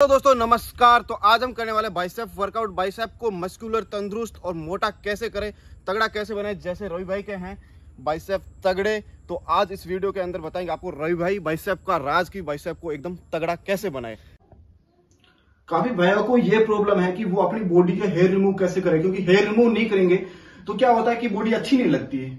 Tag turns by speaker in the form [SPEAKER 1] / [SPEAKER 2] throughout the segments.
[SPEAKER 1] तो दोस्तों, नमस्कार। तो आज हम करने वाले बाइसेप वर्कआउट बाइसेप को मस्कुलर तंदुरुस्त और मोटा कैसे करें, तगड़ा कैसे बने जैसे रवि भाई के हैं बाइसेप तगड़े। तो आज इस वीडियो के अंदर बताएँगे आपको रवि भाई बाइसेप का राज की बाइसेप को एकदम तगड़ा कैसे बनाए।
[SPEAKER 2] काफ़ी भैया को यह प्रॉब्लम है कि वो अपनी बॉडी के हेयर रिमूव कैसे करें, क्योंकि हेयर रिमूव नहीं करेंगे तो क्या होता है कि बॉडी अच्छी नहीं लगती है।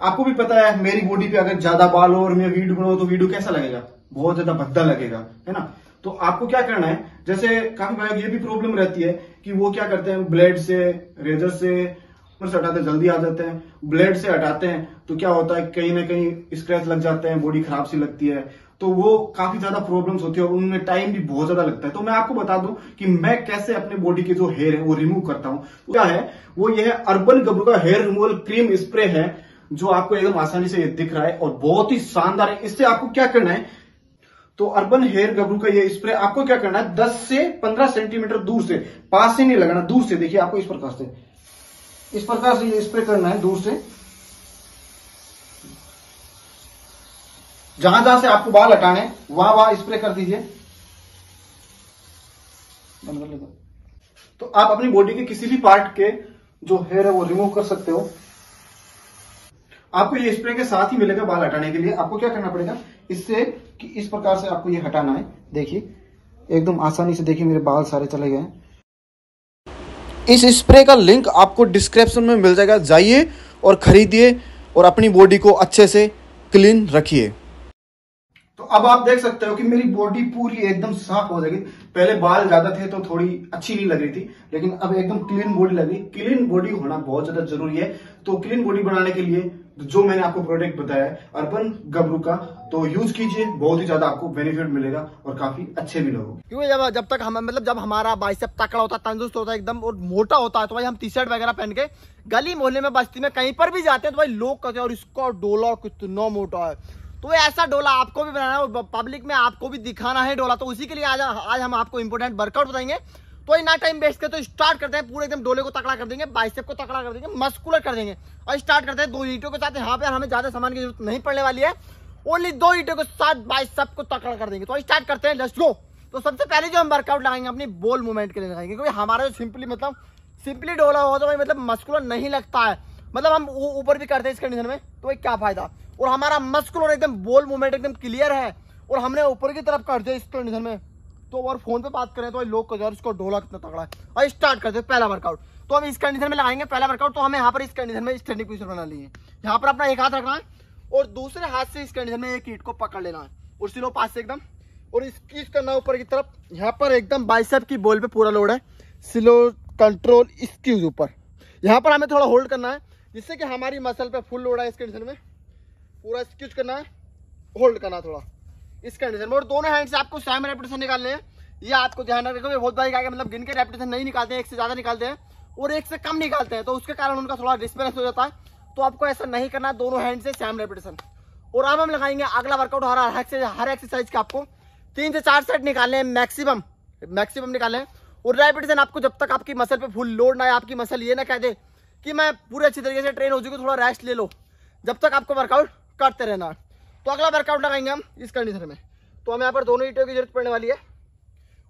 [SPEAKER 2] आपको भी पता है, मेरी बॉडी पे अगर ज़्यादा बाल हो और मैं वीडियो बनाऊ तो वीडियो कैसा लगेगा? बहुत ज़्यादा भद्दा लगेगा, है ना? तो आपको क्या करना है? जैसे काफ़ी भाई ये भी प्रॉब्लम रहती है कि वो क्या करते हैं? ब्लेड से रेजर से से हटाते जल्दी आ जाते हैं। ब्लेड से हटाते हैं तो क्या होता है? कहीं ना कहीं स्क्रैच लग जाते हैं बॉडी खराब सी लगती है। तो वो काफ़ी ज़्यादा प्रॉब्लम्स होती है और उनमें टाइम भी बहुत ज़्यादा लगता है। तो मैं आपको बता दूँ कि मैं कैसे अपने बॉडी के जो हेयर है, वो रिमूव करता हूँ। तो क्या है? वो ये है अर्बन गबरू का हेयर रिमूवल क्रीम स्प्रे है, जो आपको एकदम आसानी से दिख रहा है और बहुत ही शानदार है। इससे आपको क्या करना है? तो अर्बन हेयर गबरू का ये स्प्रे आपको क्या करना है? 10 से 15 सेंटीमीटर दूर से, पास से नहीं लगाना, दूर से, देखिए आपको इस प्रकार से। इस प्रकार से ये स्प्रे करना है, दूर से। जहाँ जहाँ से आपको बाल हटाने, वहाँ वहाँ स्प्रे कर दीजिए। तो आप अपनी बॉडी के किसी भी पार्ट के जो हेयर है वो रिमूव कर सकते हो। आपको ये स्प्रे के साथ ही मिलेगा बाल हटाने के लिए। आपको क्या करना पड़ेगा? इससे कि इस प्रकार से आपको ये हटाना है। देखिए, एकदम आसानी से देखिए, मेरे बाल सारे चले गए
[SPEAKER 1] इस स्प्रे का लिंक आपको डिस्क्रिप्शन में मिल जाएगा। जाइए और खरीदिए और अपनी बॉडी को अच्छे से क्लीन रखिए।
[SPEAKER 2] तो अब आप देख सकते हो कि मेरी बॉडी पूरी एकदम साफ़ हो जाएगी। पहले बाल ज़्यादा थे तो थोड़ी अच्छी नहीं लग रही थी, लेकिन अब एकदम क्लीन बॉडी लगी। क्लीन बॉडी होना बहुत ज़्यादा ज़रूरी है। तो क्लीन बॉडी बनाने के लिए जो मैंने आपको प्रोडक्ट बताया है, अर्बन गबरू का तो यूज़ कीजिए, बहुत ही ज़्यादा आपको बेनिफिट मिलेगा और काफ़ी अच्छे भी
[SPEAKER 3] क्योंकि जब जब तक हम मतलब जब हमारा बाइसेप तकड़ा होता है, तंदुरुस्त होता है, एकदम और मोटा होता है तो भाई हम टी शर्ट वगैरह पहन के गली मोहल्ले में, बस्ती में कहीं पर भी जाते हैं तो भाई लोग कहते हैं, और इसका डोला कितना मोटा है? तो ऐसा डोला आपको भी बनाना है पब्लिक में आपको भी दिखाना है डोला तो उसी के लिए आज आज हम आपको इम्पोर्टेंट वर्कआउट बताएँगे। तो ना टाइम वेस्ट करते तो स्टार्ट करते हैं, पूरे एकदम डोले को तकड़ा कर देंगे बाइसेप को तकड़ा कर देंगे मस्कुलर कर देंगे और स्टार्ट करते हैं दो ईटों के साथ। यहाँ पे हमें ज़्यादा सामान की ज़रूरत नहीं पड़ने वाली है। ओनली दो ईटों के साथ बाइसेप को तकड़ा कर देंगे। तो स्टार्ट करते हैं लेट्स गो तो सबसे पहले जो हम वर्कआउट लगाएँगे, अपनी बोल मूवमेंट के लिए लगाएँगे, क्योंकि हमारा जो सिंपली मतलब सिंपली डोला हो तो भाई मतलब मस्कुलर नहीं लगता है। मतलब हम ऊपर भी करते हैं इस कंडीशन में तो भाई क्या फ़ायदा? और हमारा मस्कुलर एकदम बोल मूवमेंट एकदम क्लियर है, और हमने ऊपर की तरफ़ कर दिया इस कंडीशन में। तो और फ़ोन पे बात करें तो लोग को इसको डोला कितना तगड़ा है। और स्टार्ट करते हैं, पहला वर्कआउट तो हम इस कंडीशन में लगाएँगे पहला वर्कआउट तो हमें यहाँ पर इस कंडीशन में स्टैंडिंग पोजिशन बना ली है। यहाँ पर अपना एक हाथ रखना है और दूसरे हाथ से इस कंडीशन में एक ईट को पकड़ लेना है। और सिलो पास से एकदम, और इसकी करना ऊपर की तरफ़, यहाँ पर एकदम बाइसेप की बॉल पे पूरा लोड है। स्लो कंट्रोल इसकी ऊपर। यहाँ पर हमें थोड़ा होल्ड करना है, जिससे कि हमारी मसल पे फुल लोड है इस कंडीशन में। पूरा स्क्यूच करना है होल्ड करना थोड़ा। इस कंडीशन में और दोनों हैंड से आपको सेम रेपिटेशन निकालने हैं। ये आपको ध्यान रखोगे बहुत बारी क्या मतलब गिन के रेपिटेशन नहीं निकालते एक से ज़्यादा निकालते हैं और एक से कम निकालते हैं। तो उसके कारण उनका थोड़ा डिस्पेरेंस हो जाता है। तो आपको ऐसा नहीं करना, दोनों हैंड से सेम रेपिटेशन और अब हम लगाएँगे अगला वर्कआउट हर हर एक्सरसाइज का आपको तीन से चार सेट निकालने मैक्सिमम मैक्सिमम निकालें और रेपिटेशन आपको जब तक आपकी मसल पे फुल लोड ना है आपकी मसल ये ना कह दे कि मैं पूरे अच्छी तरीके से ट्रेन हो चुकी थोड़ा रेस्ट ले लो। जब तक आपको वर्कआउट करते रहना। तो अगला वर्कआउट लगाएँगे हम इस कंडीशन में। तो हमें यहाँ पर दोनों ईटों की ज़रूरत पड़ने वाली है।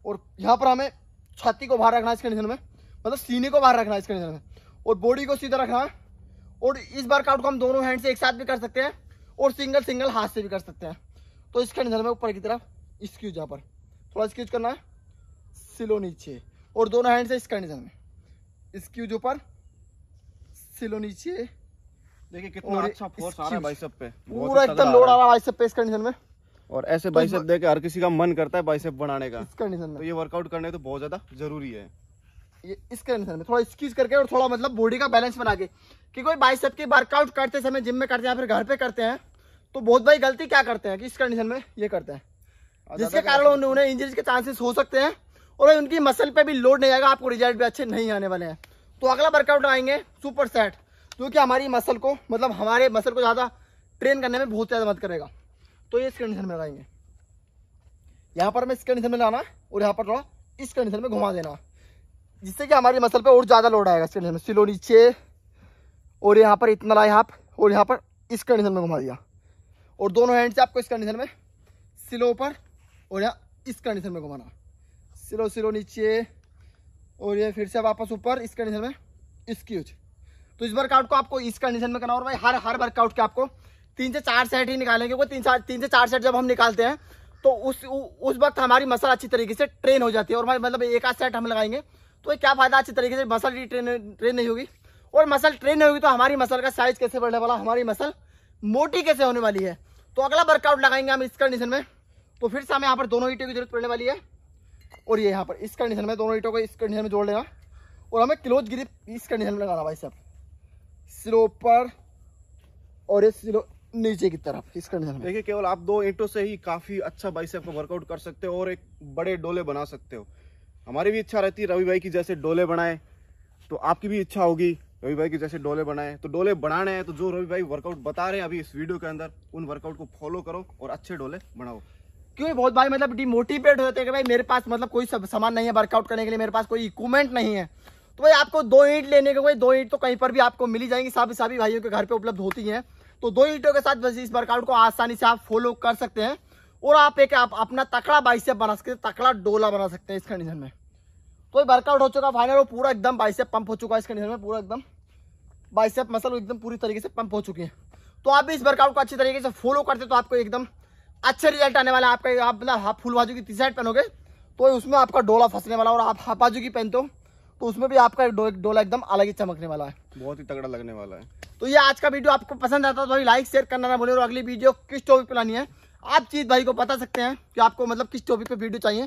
[SPEAKER 3] और यहाँ पर हमें छाती को बाहर रखना इस कंडीशन में। मतलब सीने को बाहर रखना है इस कंडीशन में। और बॉडी को सीधा रखना है। और इस वर्कआउट को हम दोनों हैंड से एक साथ भी कर सकते हैं। और सिंगल सिंगल हाथ से भी कर सकते हैं। तो इस कंडीशन में ऊपर की तरफ़ स्क्यूज यहाँ पर। थोड़ा स्क्यूज करना है। सिलो नीचे। और दोनों हैंड से इस कंडीशन में। स्क्यूज ऊपर, सिलो नीचे।
[SPEAKER 1] देखिए कितना अच्छा फोर्स आ रहा है बाइसेप पे।
[SPEAKER 3] पूरा एकदम लोड आ रहा है। बाइसेप पे इस कंडीशन में।
[SPEAKER 1] और ऐसे तो बाइसेप देख हर किसी का मन करता है बाइसेप बनाने का।
[SPEAKER 3] इस कंडीशन में।
[SPEAKER 1] तो ये वर्कआउट करने तो बहुत ज़्यादा ज़रूरी है।
[SPEAKER 3] ये इस कंडीशन में थोड़ा स्कीज करके और थोड़ा मतलब बॉडी का बैलेंस बना के। कि कोई बाइसेप की वर्कआउट करते समय जिम में करते हैं फिर घर पे करते हैं तो बहुत भाई गलती क्या करते हैं कि इस कंडीशन में ये करते हैं? जिसके कारण उन्हें इंजरीज के चांसेस हो सकते हैं और उनकी मसल पे भी लोड नहीं आएगा आपको रिज़ल्ट भी अच्छे नहीं आने वाले हैं। तो अगला वर्कआउट आएँगे सुपर सेट जो कि हमारी मसल को मतलब हमारे मसल को ज़्यादा ट्रेन करने में बहुत ज़्यादा मदद करेगा? तो ये इस कंडीशन में लगाएँगे। यहाँ पर हमें इस कंडीशन में लाना और यहाँ पर थोड़ा इस कंडीशन में घुमा देना। जिससे कि हमारी मसल पे और ज़्यादा लोड आएगा इस कंडीशन में। सिलो नीचे और यहाँ पर इतना लाए आप और यहाँ पर इस कंडीशन में घुमा दिया। और दोनों हैंड से आपको इस कंडीशन में सिलो ऊपर और यहाँ इस कंडीशन में घुमाना। सिलो सिलो नीचे और ये फिर से वापस ऊपर इस कंडीशन में इसकी यूज़ तो इस वर्कआउट को आपको इस कंडीशन में करना और भाई हर हर वर्कआउट के आपको तीन से चार सेट ही निकालेंगे। क्योंकि तीन चार तीन से चार सेट जब हम निकालते हैं तो उस उ, उस वक्त हमारी मसल अच्छी तरीके से ट्रेन हो जाती है और मतलब एक आध सेट हम लगाएँगे तो क्या फ़ायदा अच्छी तरीके से मसल ही ट्रेन ट्रेन नहीं होगी? और मसल ट्रेन नहीं होगी तो हमारी मसल का साइज़ कैसे बढ़ने वाला? हमारी मसल मोटी कैसे होने वाली है? तो अगला वर्कआउट लगाएँगे हम इस कंडीशन में। तो फिर से हमें यहाँ पर दोनों ईटों की ज़रूरत पड़ने वाली है। और ये यहाँ पर इस कंडीशन में दोनों ईटों को इस कंडीशन में जोड़ लेना। और हमें क्लोज ग्रिप इस कंडीशन में लगाना भाई साहब। स्लो ऊपर और ये स्लो नीचे की तरफ़ इस कंडीशन में।
[SPEAKER 2] देखिए केवल आप दो ईंटों से ही काफ़ी अच्छा बाइसेप का वर्कआउट कर सकते हो और एक बड़े डोले बना सकते हो। हमारी भी इच्छा रहती है रवि भाई की जैसे डोले बनाए तो आपकी भी इच्छा होगी रवि भाई की जैसे डोले बनाए। तो डोले बनाने हैं तो जो रवि भाई वर्कआउट बता रहे हैं अभी इस वीडियो के अंदर उन वर्कआउट को फॉलो करो और अच्छे डोले बनाओ।
[SPEAKER 3] क्योंकि बहुत भाई मतलब डिमोटिवेट हो जाते हैं कि भाई मेरे पास मतलब कोई सामान नहीं है वर्कआउट करने के लिए मेरे पास कोई इक्विपमेंट नहीं है। तो भाई आपको दो ईंट लेने के कोई दो ईंट तो कहीं पर भी आपको मिली जाएँगी सभी सभी भाइयों के घर पे उपलब्ध होती हैं। तो दो ईंटों के साथ बस इस वर्कआउट को आसानी से आप फॉलो कर सकते हैं और आप एक आप अपना तकड़ा बाइसेप बना सकते हैं, तकड़ा डोला बना सकते हैं इस कंडीशन में। तो वर्कआउट हो चुका फाइनल वो पूरा एकदम बाइसेप पंप हो चुका है इस कंडीशन में, पूरा एकदम बाइसेप मसल एकदम पूरी तरीके से पंप हो चुकी है। तो आप भी इस वर्कआउट को अच्छी तरीके से फॉलो करते तो आपको एकदम अच्छे रिज़ल्ट आने वाला है। आपका आप फुल बाजू की टी शर्ट पहनोगे तो उसमें आपका डोला फंसने वाला और आप हाफ़ बाजू की पहनते हो। तो उसमें भी आपका डो, डोला एकदम अलग ही चमकने वाला है।
[SPEAKER 2] बहुत ही तगड़ा लगने वाला है।
[SPEAKER 3] तो ये आज का वीडियो आपको पसंद आता है तो भाई लाइक शेयर करना ना भूलें और अगली वीडियो किस टॉपिक पे लानी है आप चीज़ भाई को बता सकते हैं कि आपको मतलब किस टॉपिक पे वीडियो चाहिए।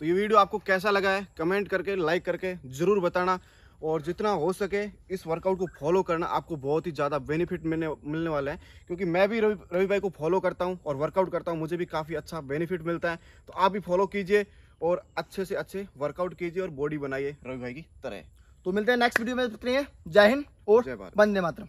[SPEAKER 2] तो ये वीडियो आपको कैसा लगा है कमेंट करके लाइक करके ज़रूर बताना और जितना हो सके इस वर्कआउट को फॉलो करना आपको बहुत ही ज़्यादा बेनिफिट मिलने मिलने वाला है। क्योंकि मैं भी रवि रवि भाई को फॉलो करता हूँ और वर्कआउट करता हूँ मुझे भी काफ़ी अच्छा बेनिफिट मिलता है। तो आप भी फॉलो कीजिए। और अच्छे से अच्छे वर्कआउट कीजिए और बॉडी बनाइए रवि भाई की तरह
[SPEAKER 3] तो मिलते हैं नेक्स्ट वीडियो में जय हिंद और। वंदे मातरम